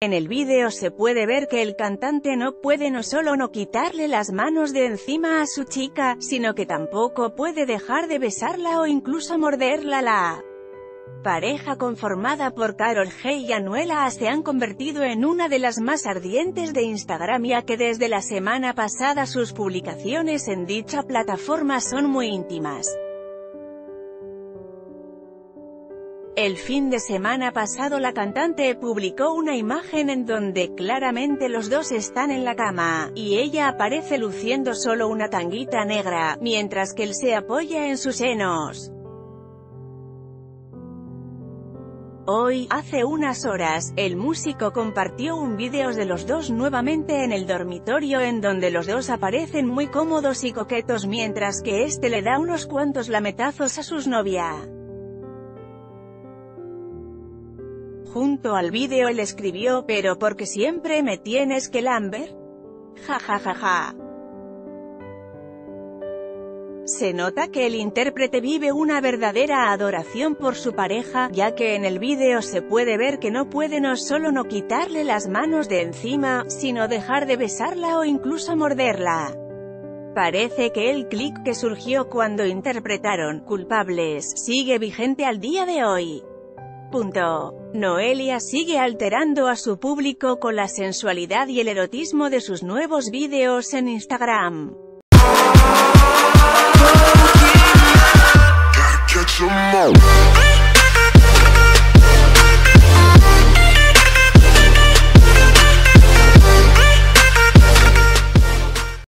En el vídeo se puede ver que el cantante no puede no solo no quitarle las manos de encima a su chica, sino que tampoco puede dejar de besarla o incluso morderla la pareja conformada por Carol G y Anuela se han convertido en una de las más ardientes de Instagram ya que desde la semana pasada sus publicaciones en dicha plataforma son muy íntimas. El fin de semana pasado la cantante publicó una imagen en donde claramente los dos están en la cama, y ella aparece luciendo solo una tanguita negra, mientras que él se apoya en sus senos. Hoy, hace unas horas, el músico compartió un vídeo de los dos nuevamente en el dormitorio en donde los dos aparecen muy cómodos y coquetos mientras que este le da unos cuantos lametazos a sus novia. Junto al vídeo él escribió, pero porque siempre me tienes que lamber? Ja ja ja ja. Se nota que el intérprete vive una verdadera adoración por su pareja, ya que en el vídeo se puede ver que no puede no solo no quitarle las manos de encima, sino dejar de besarla o incluso morderla. Parece que el clic que surgió cuando interpretaron «Culpables» sigue vigente al día de hoy. Punto. Noelia sigue alterando a su público con la sensualidad y el erotismo de sus nuevos vídeos en Instagram.